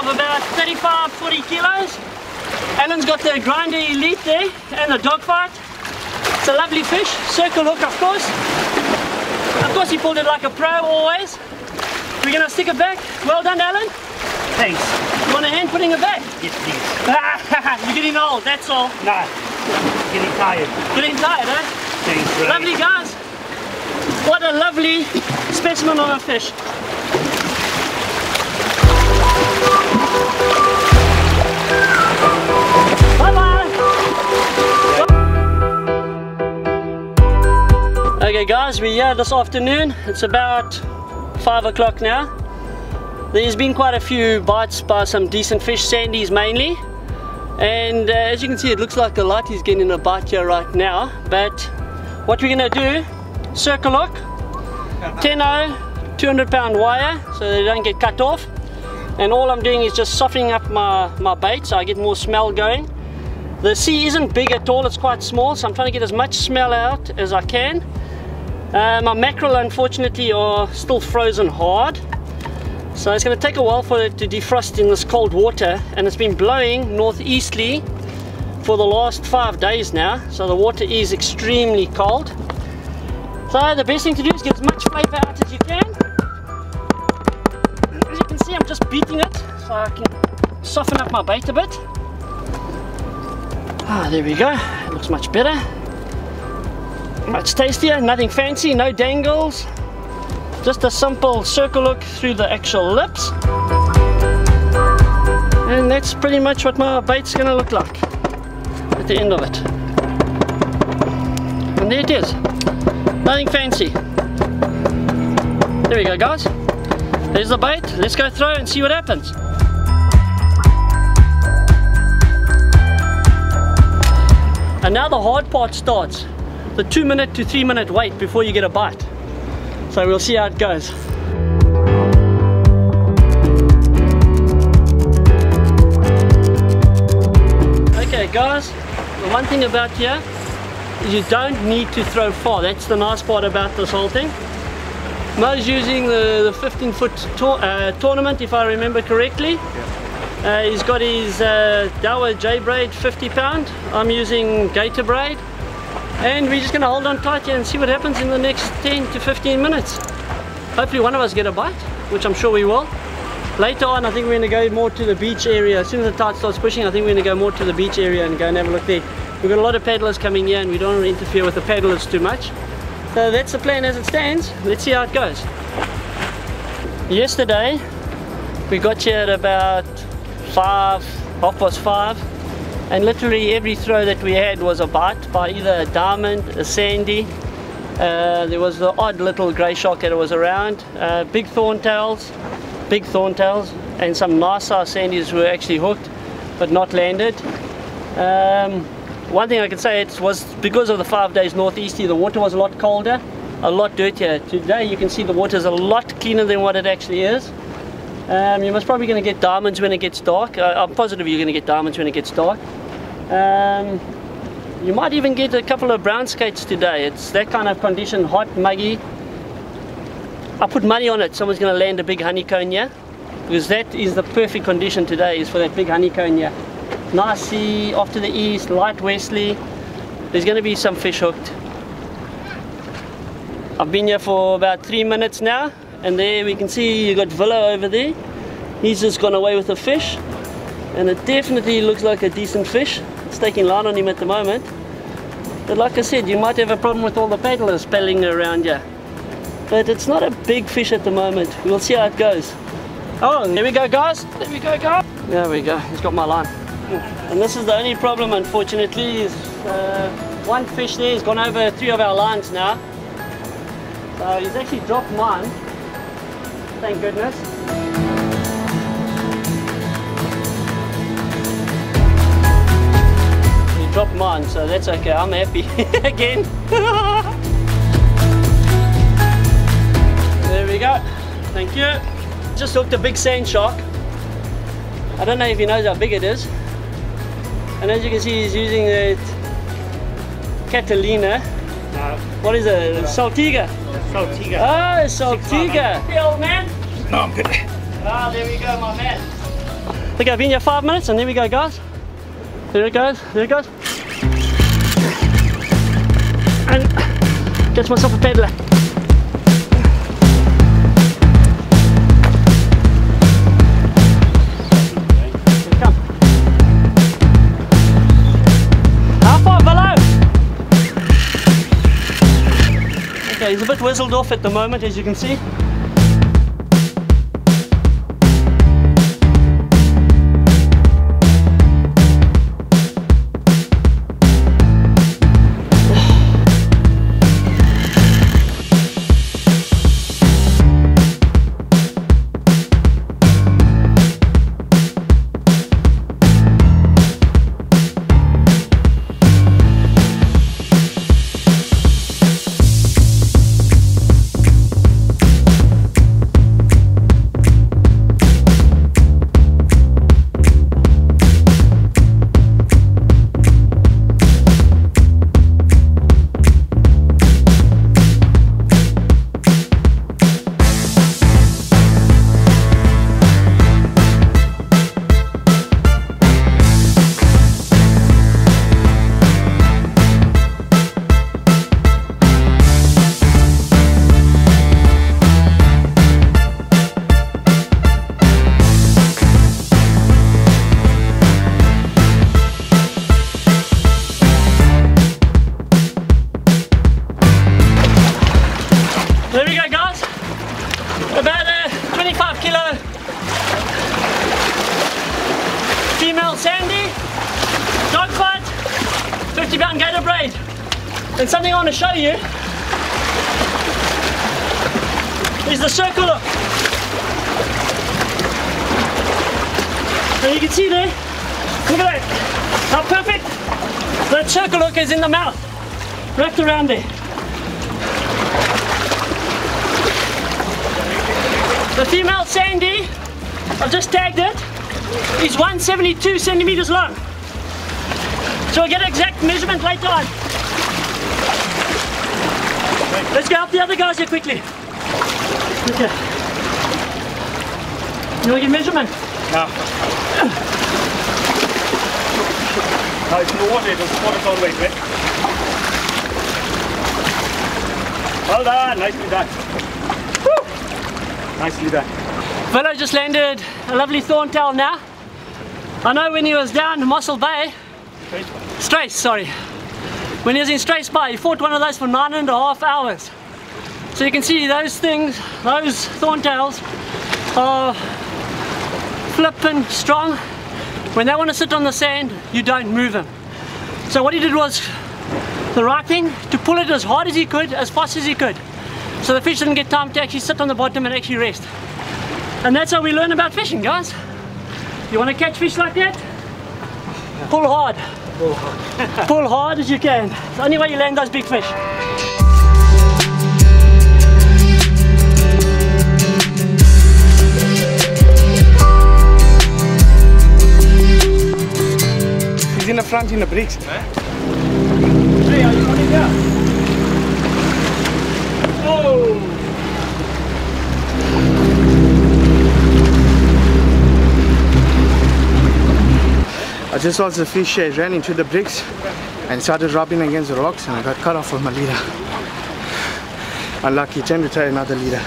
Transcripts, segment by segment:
of about 35, 40 kilos. Alan's got the grinder elite there and the dogfight. It's a lovely fish, circle hook of course. Of course he pulled it like a pro always. We're gonna stick it back. Well done Alan. Thanks. You want a hand putting it back? Yes, please. You're getting old, that's all. Nah, getting tired. Getting tired, huh? Thanks, Ray. Lovely guys. What a lovely specimen of a fish. Okay guys, we're here this afternoon. It's about 5 o'clock now. There's been quite a few bites by some decent fish, sandies mainly. And uh, as you can see, it looks like the light is getting a bite here right now. But what we're gonna do, circle hook, 10 200 pound wire, so they don't get cut off. And all I'm doing is just softening up my, my bait so I get more smell going. The sea isn't big at all, it's quite small, so I'm trying to get as much smell out as I can. Uh, my mackerel, unfortunately, are still frozen hard. So it's going to take a while for it to defrost in this cold water and it's been blowing northeasterly for the last five days now. So the water is extremely cold. So the best thing to do is get as much flavor out as you can. As you can see I'm just beating it so I can soften up my bait a bit. Ah there we go. It looks much better much tastier nothing fancy no dangles. Just a simple circle hook through the actual lips. And that's pretty much what my bait's gonna look like at the end of it. And there it is. Nothing fancy. There we go guys. There's the bait. Let's go throw and see what happens. And now the hard part starts the two minute to three minute wait before you get a bite so we'll see how it goes. Okay guys, the one thing about here is you don't need to throw far. That's the nice part about this whole thing. Mo's using the, the 15 foot uh, tournament if I remember correctly. Uh, he's got his uh, Daiwa J braid 50 pound. I'm using Gator braid and we're just going to hold on tight here and see what happens in the next 10 to 15 minutes. Hopefully one of us get a bite which I'm sure we will. Later on I think we're to go more to the beach area. As soon as the tide starts pushing I think we're to go more to the beach area and go and have a look there. We've got a lot of paddlers coming here and we don't want to interfere with the paddlers too much. So that's the plan as it stands. Let's see how it goes. Yesterday we got here at about 5 half past 5 and literally every throw that we had was a bite by either a diamond, a sandy, uh, there was the odd little grey shark that was around, uh, big thorntails, big thorntails, and some nice size sandies were actually hooked but not landed. Um, one thing I can say it was because of the five days northeasterly the water was a lot colder, a lot dirtier. Today you can see the water is a lot cleaner than what it actually is. Um, you're most probably going to get diamonds when it gets dark. Uh, I'm positive you're going to get diamonds when it gets dark. Um, you might even get a couple of brown skates today. It's that kind of condition, hot, muggy. I put money on it. Someone's going to land a big honeycomb here. Because that is the perfect condition today, is for that big honeycomb here. Nice sea, off to the east, light westerly. There's going to be some fish hooked. I've been here for about three minutes now. And there we can see you got Villa over there. He's just gone away with the fish. And it definitely looks like a decent fish. It's taking line on him at the moment. But like I said, you might have a problem with all the paddlers spelling around you. But it's not a big fish at the moment. We'll see how it goes. Oh, there we go guys. There we go guys. There we go. He's got my line. And this is the only problem unfortunately is uh, one fish there has gone over three of our lines now. So he's actually dropped mine. Thank goodness. He dropped mine, so that's okay. I'm happy again. there we go. Thank you. Just hooked a big sand shark. I don't know if he knows how big it is. And as you can see, he's using the Catalina. No, What is it? Saltiga. Saltiga. Oh, Saltiga. Hey, old man. No, I'm good. Ah, there we go, my man. Okay, I've been here five minutes and there we go guys. There it goes, there it goes. Get myself a peddler. Okay, he's a bit whistled off at the moment as you can see. 50 pound gator braid. And something I want to show you is the circle hook. And you can see there, look at that, how perfect that circle hook is in the mouth, wrapped around there. The female Sandy, I've just tagged it, is 172 centimeters long. So we'll get an exact measurement later on. Let's go help the other guys here quickly. Okay. You want to get measurement? No. No, it's in the water, it's water's all the way to it. Well done, nicely done. Woo. Nicely done. Velo just landed a lovely thorntail now. I know when he was down in Mossel Bay, Struis, sorry. When he was in Struis Bay, he fought one of those for nine and a half hours. So you can see those things, those thorn tails are flipping strong. When they want to sit on the sand, you don't move them. So what he did was the right thing, to pull it as hard as he could, as fast as he could. So the fish didn't get time to actually sit on the bottom and actually rest. And that's how we learn about fishing, guys. You want to catch fish like that? Pull hard. Pull hard as you can. It's the only way you land those big fish. He's in the front in the bricks. Hey, are you coming down? Oh! I just watched the fish uh, ran into the bricks and started rubbing against the rocks and I got cut off with my leader. Unlucky, time to try another leader.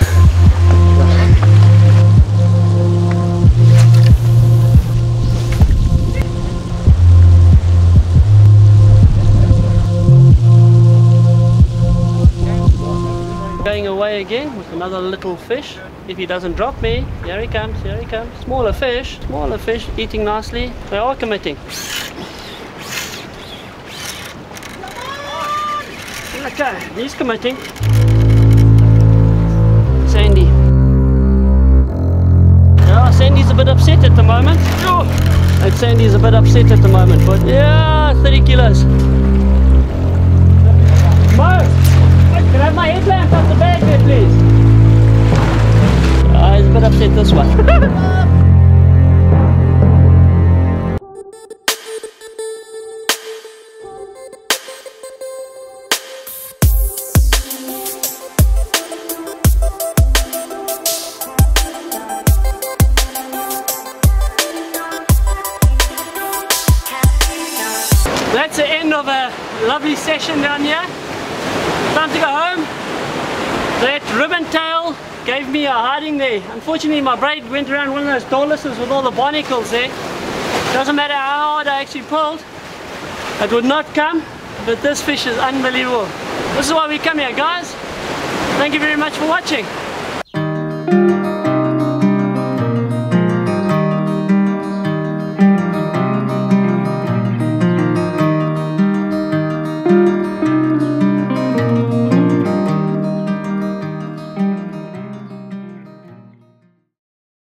Going away again with another little fish. If he doesn't drop me, here he comes, here he comes. Smaller fish, smaller fish, eating nicely. They are committing. Okay, he's committing. Sandy. Yeah, Sandy's a bit upset at the moment. Oh, and Sandy's a bit upset at the moment, but yeah, 30 kilos. this one. that's the end of a lovely session down here. Time to go home. Let ribbon time gave me a hiding there. Unfortunately my braid went around one of those doluses with all the barnacles there. Doesn't matter how hard I actually pulled, it would not come, but this fish is unbelievable. This is why we come here guys. Thank you very much for watching.